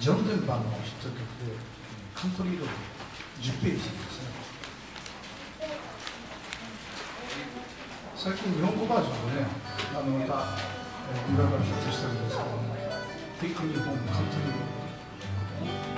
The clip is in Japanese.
ジョン・デンバーのヒット曲で「カントリーロード」10ページですね。最近日本語バージョンでねあのまた、えー、リバイバルヒットしてるんですけど「Take Me Home カントリーロード」